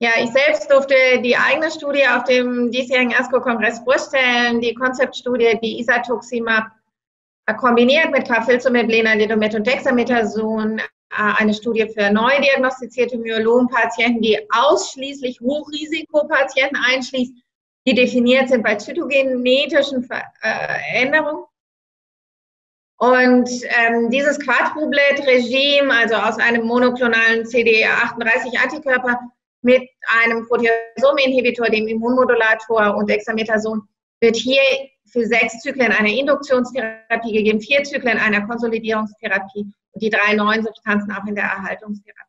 Ja, ich selbst durfte die eigene Studie auf dem diesjährigen ASCO-Kongress vorstellen, die Konzeptstudie, die Isatuximab kombiniert mit Carfilzomib, Lenalidomid und Dexamethason, äh, eine Studie für neu diagnostizierte Myelompatienten, die ausschließlich Hochrisikopatienten einschließt, die definiert sind bei zytogenetischen Veränderungen. Und ähm, dieses Quadruplet-Regime, also aus einem monoklonalen CD38-Antikörper, mit einem Proteasom-Inhibitor, dem Immunmodulator und Dexamethason wird hier für sechs Zyklen einer Induktionstherapie gegeben, vier Zyklen einer Konsolidierungstherapie und die drei neuen Substanzen auch in der Erhaltungstherapie.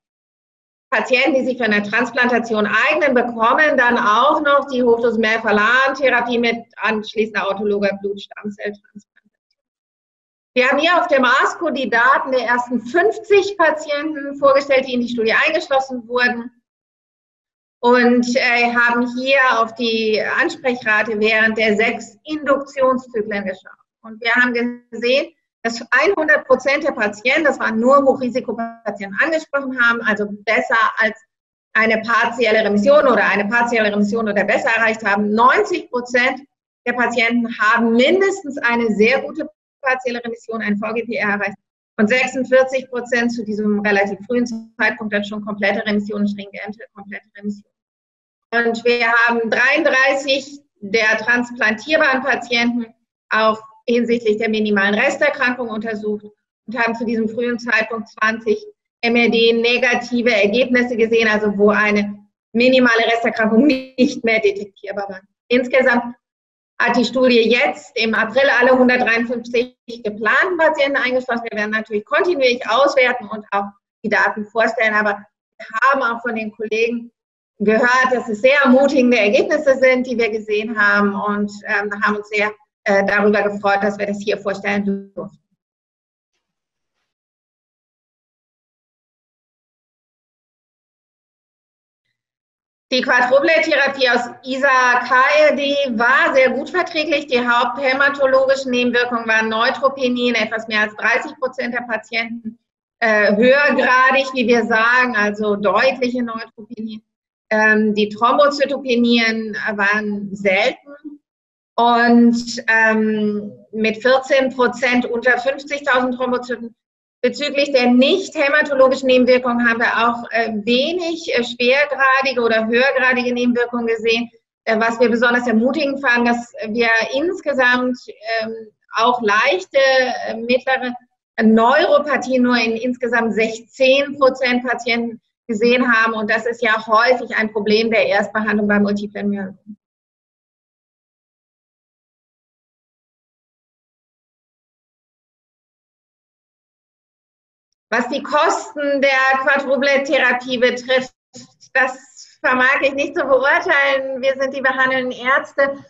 Patienten, die sich für eine Transplantation eignen, bekommen dann auch noch die Hochdose-Melphalan-Therapie mit anschließender autologer Blutstammzelltransplantation. Wir haben hier auf dem ASCO die Daten der ersten 50 Patienten vorgestellt, die in die Studie eingeschlossen wurden und äh, haben hier auf die Ansprechrate während der sechs Induktionszyklen geschaut. Und wir haben gesehen, dass 100 Prozent der Patienten, das waren nur Hochrisikopatienten, angesprochen haben, also besser als eine partielle Remission oder eine partielle Remission oder besser erreicht haben. 90 Prozent der Patienten haben mindestens eine sehr gute partielle Remission, ein VGPR erreicht. Und 46 Prozent zu diesem relativ frühen Zeitpunkt dann schon komplette Remission, stringente komplette Remission. Und wir haben 33 der transplantierbaren Patienten auch hinsichtlich der minimalen Resterkrankung untersucht und haben zu diesem frühen Zeitpunkt 20 MRD-negative Ergebnisse gesehen, also wo eine minimale Resterkrankung nicht mehr detektierbar war. Insgesamt hat die Studie jetzt im April alle 153 geplanten Patienten eingeschlossen. Wir werden natürlich kontinuierlich auswerten und auch die Daten vorstellen, aber wir haben auch von den Kollegen gehört, dass es sehr ermutigende Ergebnisse sind, die wir gesehen haben und ähm, haben uns sehr äh, darüber gefreut, dass wir das hier vorstellen durften. Die Quadruplet-Therapie aus ISA-KRD war sehr gut verträglich. Die haupthämatologischen Nebenwirkungen waren Neutropenie in etwas mehr als 30 Prozent der Patienten, äh, höhergradig, wie wir sagen, also deutliche Neutropenie. Ähm, die Thrombozytopenien waren selten und ähm, mit 14 Prozent unter 50.000 Thrombozyten. Bezüglich der nicht hämatologischen Nebenwirkungen haben wir auch äh, wenig äh, schwergradige oder höhergradige Nebenwirkungen gesehen. Äh, was wir besonders ermutigend fanden, dass wir insgesamt ähm, auch leichte, äh, mittlere Neuropathie nur in insgesamt 16 Prozent Patienten gesehen haben. Und das ist ja häufig ein Problem der Erstbehandlung bei multiplen Myelom. Was die Kosten der Quadruplet-Therapie betrifft, das vermag ich nicht zu beurteilen. Wir sind die behandelnden Ärzte.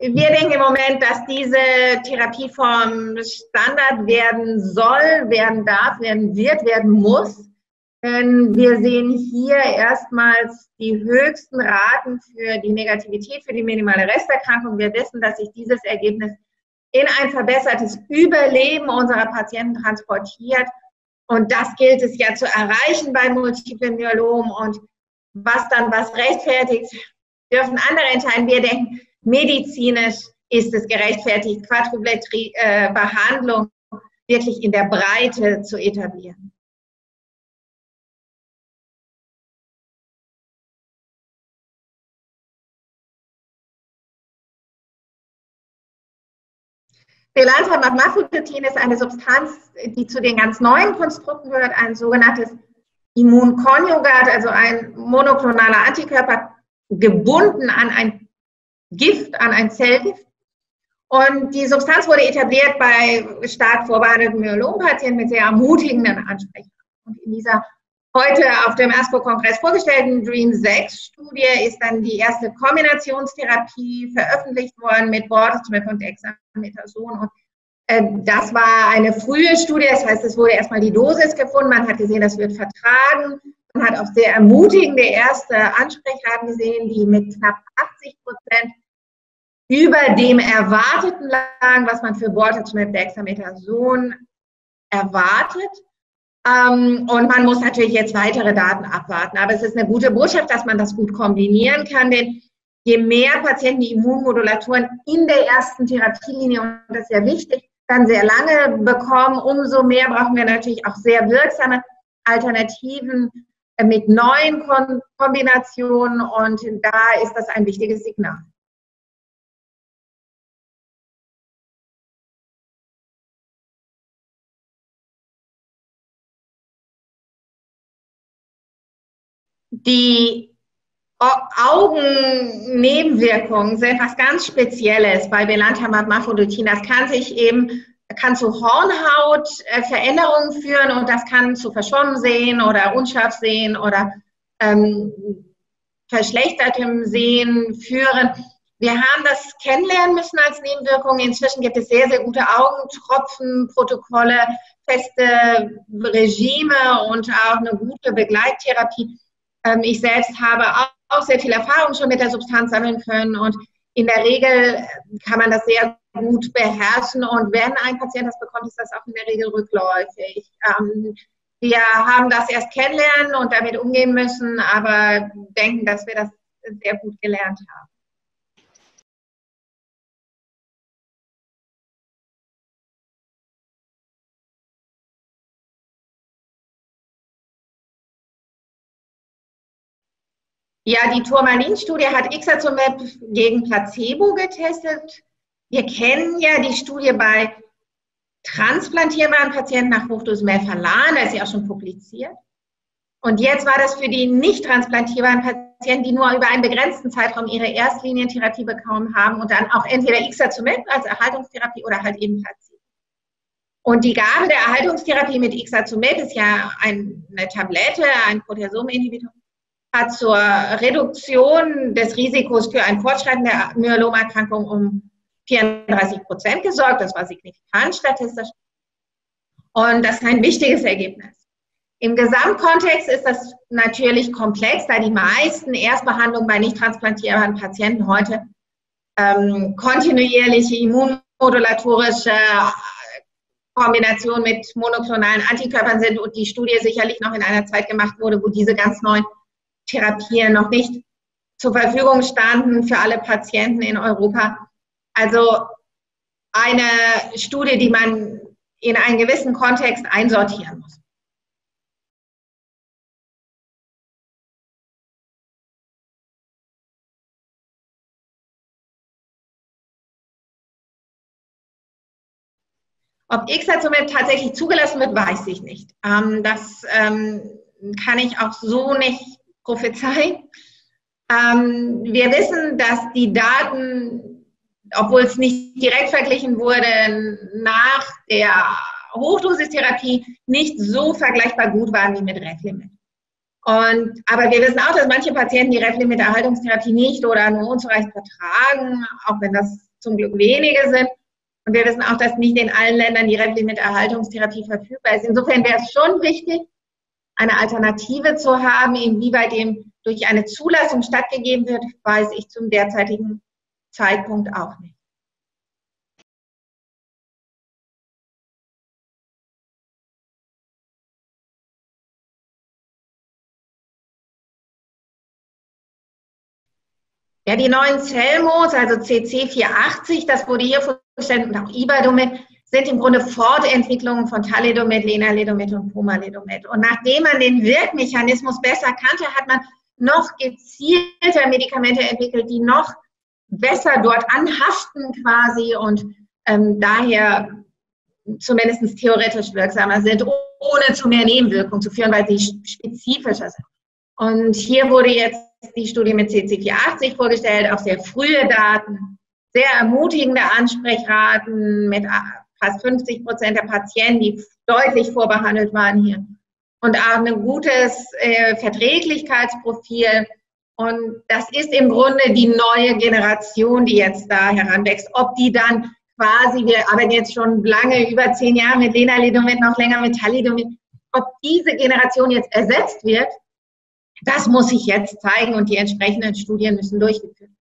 Wir denken im Moment, dass diese Therapieform Standard werden soll, werden darf, werden wird, werden muss. Denn wir sehen hier erstmals die höchsten Raten für die Negativität, für die minimale Resterkrankung. Wir wissen, dass sich dieses Ergebnis in ein verbessertes Überleben unserer Patienten transportiert. Und das gilt es ja zu erreichen bei multiplen Myelom. Und was dann was rechtfertigt, dürfen andere entscheiden. Wir denken, medizinisch ist es gerechtfertigt, Quadruplet-Behandlung wirklich in der Breite zu etablieren. Belantam Mafutetin ist eine Substanz, die zu den ganz neuen Konstrukten gehört, ein sogenanntes Immunkonjugat, also ein monoklonaler Antikörper, gebunden an ein Gift, an ein Zellgift. Und die Substanz wurde etabliert bei stark vorbehandelten Myelompatienten mit sehr ermutigenden Ansprechungen. Und in dieser heute auf dem ASCO-Kongress vorgestellten Dream 6-Studie ist dann die erste Kombinationstherapie veröffentlicht worden mit Bortezomib und Dexamethason. Und Äh, das war eine frühe Studie, das heißt, es wurde erstmal die Dosis gefunden, man hat gesehen, das wird vertragen. Man hat auch sehr ermutigende erste Ansprechraten gesehen, die mit knapp 80 Prozent über dem Erwarteten lagen, was man für Bortezomib Dexamethason erwartet. Ähm, und man muss natürlich jetzt weitere Daten abwarten. Aber es ist eine gute Botschaft, dass man das gut kombinieren kann, denn je mehr Patienten die Immunmodulatoren in der ersten Therapielinie, und das ist sehr wichtig, dann sehr lange bekommen, umso mehr brauchen wir natürlich auch sehr wirksame Alternativen äh, mit neuen Kombinationen und da ist das ein wichtiges Signal. Die Augennebenwirkungen sind was ganz Spezielles bei Belantamab Mafodotin. Das kann sich eben kann zu Hornhautveränderungen führen und das kann zu verschwommen sehen oder unscharf sehen oder ähm, verschlechtertem Sehen führen. Wir haben das kennenlernen müssen als Nebenwirkung. Inzwischen gibt es sehr, sehr gute Augentropfen, Protokolle, feste Regime und auch eine gute Begleittherapie. Ähm, ich selbst habe auch sehr viel Erfahrung schon mit der Substanz sammeln können und in der Regel kann man das sehr gut beherrschen und wenn ein Patient das bekommt, ist das auch in der Regel rückläufig. Ähm, wir haben das erst kennenlernen und damit umgehen müssen, aber denken, dass wir das sehr gut gelernt haben. Ja, die Turmalin-Studie hat Ixazomab gegen Placebo getestet. Wir kennen ja die Studie bei transplantierbaren Patienten nach Hochdosis Melphalan, da ist sie auch schon publiziert. Und jetzt war das für die nicht transplantierbaren Patienten, die nur über einen begrenzten Zeitraum ihre Erstlinientherapie bekommen haben und dann auch entweder Ixazomib als Erhaltungstherapie oder halt eben Placebo. Und die Gabe der Erhaltungstherapie mit Ixazomib ist ja eine Tablette, ein Proteasom-Inhibitor, hat zur Reduktion des Risikos für ein Fortschreiten der Myelomerkrankung um 34 Prozent gesorgt. Das war signifikant statistisch. Und das ist ein wichtiges Ergebnis. Im Gesamtkontext ist das natürlich komplex, da die meisten Erstbehandlungen bei nicht transplantierbaren Patienten heute ähm, kontinuierliche immunmodulatorische Kombination mit monoklonalen Antikörpern sind und die Studie sicherlich noch in einer Zeit gemacht wurde, wo diese ganz neuen Therapien noch nicht zur Verfügung standen für alle Patienten in Europa. Also eine Studie, die man in einen gewissen Kontext einsortieren muss. Ob Ixazomib tatsächlich zugelassen wird, weiß ich nicht. Ähm, das ähm, kann ich auch so nicht prophezeien. Ähm, wir wissen, dass die Daten, obwohl es nicht direkt verglichen wurde, nach der Hochdosistherapie nicht so vergleichbar gut waren wie mit Revlimid. Und, aber wir wissen auch, dass manche Patienten die Revlimid-Erhaltungstherapie nicht oder nur unzureichend vertragen, auch wenn das zum Glück wenige sind. Und wir wissen auch, dass nicht in allen Ländern die Revlimid-Erhaltungstherapie verfügbar ist. Insofern wäre es schon wichtig, eine Alternative zu haben. Inwieweit dem durch eine Zulassung stattgegeben wird, weiß ich zum derzeitigen Zeitpunkt auch nicht. Ja, die neuen Zellmos, also CC480, das wurde hier vorgestellt und auch Iberdomid, sind im Grunde Fortentwicklungen von Thalidomid, Lenalidomid und Pomalidomid. Und nachdem man den Wirkmechanismus besser kannte, hat man noch gezielter Medikamente entwickelt, die noch besser dort anhaften quasi und ähm, daher zumindest theoretisch wirksamer sind, ohne zu mehr Nebenwirkungen zu führen, weil sie spezifischer sind. Und hier wurde jetzt die Studie mit CC480 vorgestellt, auch sehr frühe Daten, sehr ermutigende Ansprechraten mit fast 50 Prozent der Patienten, die deutlich vorbehandelt waren hier. Und auch ein gutes äh, Verträglichkeitsprofil. Und das ist im Grunde die neue Generation, die jetzt da heranwächst. Ob die dann quasi, wir arbeiten jetzt schon lange, über zehn Jahre mit Lenalidomid, noch länger mit Thalidomid, ob diese Generation jetzt ersetzt wird, das muss sich jetzt zeigen und die entsprechenden Studien müssen durchgeführt werden.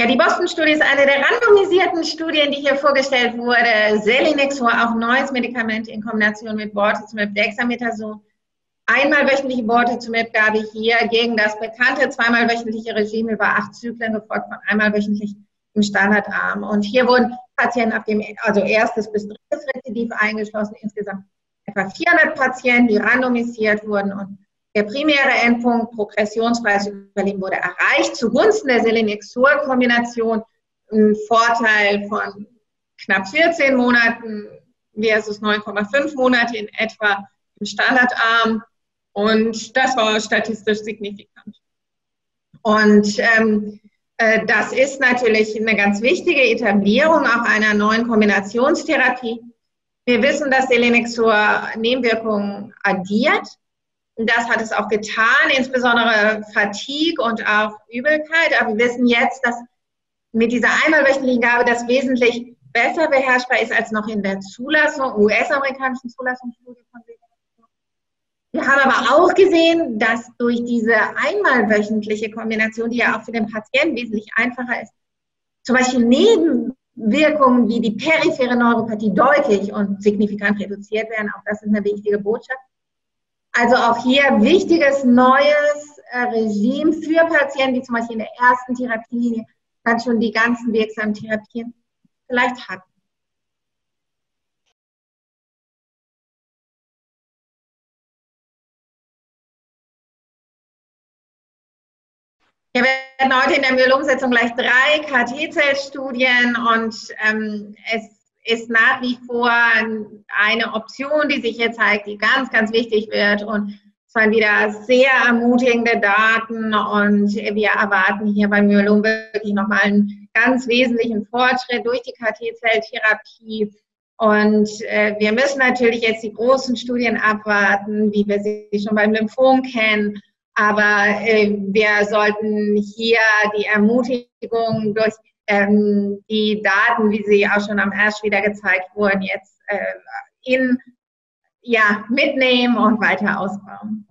Ja, die Boston-Studie ist eine der randomisierten Studien, die hier vorgestellt wurde. Selinexor, auch neues Medikament in Kombination mit Bortezomib, Dexamethason. Einmal wöchentliche Bortezomib gab ich hier gegen das bekannte zweimal wöchentliche Regime über acht Zyklen, gefolgt von einmal wöchentlich im Standardarm. Und hier wurden Patienten ab dem, also erstes bis drittes Rezidiv eingeschlossen, insgesamt etwa 400 Patienten, die randomisiert wurden und der primäre Endpunkt progressionsfreies Überleben wurde erreicht zugunsten der Selenexor-Kombination. Ein Vorteil von knapp 14 Monaten versus 9,5 Monate in etwa im Standardarm. Und das war statistisch signifikant. Und ähm, äh, das ist natürlich eine ganz wichtige Etablierung auch einer neuen Kombinationstherapie. Wir wissen, dass Selenexor Nebenwirkungen addiert. Das hat es auch getan, insbesondere Fatigue und auch Übelkeit. Aber wir wissen jetzt, dass mit dieser einmalwöchentlichen Gabe das wesentlich besser beherrschbar ist als noch in der Zulassung, US-amerikanischen Zulassungsstudie von wir haben aber auch gesehen, dass durch diese einmalwöchentliche Kombination, die ja auch für den Patienten wesentlich einfacher ist, zum Beispiel Nebenwirkungen wie die periphere Neuropathie deutlich und signifikant reduziert werden. Auch das ist eine wichtige Botschaft. Also auch hier wichtiges neues äh, Regime für Patienten, die zum Beispiel in der ersten Therapielinie dann schon die ganzen wirksamen Therapien vielleicht hatten. Wir werden heute in der Myelumsetzung gleich drei KT-Zellstudien und ähm, es ist nach wie vor eine Option, die sich hier zeigt, die ganz, ganz wichtig wird. Und es waren wieder sehr ermutigende Daten und wir erwarten hier beim Myelom wirklich nochmal einen ganz wesentlichen Fortschritt durch die KT-Zelltherapie. Und äh, wir müssen natürlich jetzt die großen Studien abwarten, wie wir sie schon beim Lymphom kennen. Aber äh, wir sollten hier die Ermutigung durch ähm, die Daten, wie sie auch schon am Erst wieder gezeigt wurden, jetzt äh, in, ja, mitnehmen und weiter ausbauen.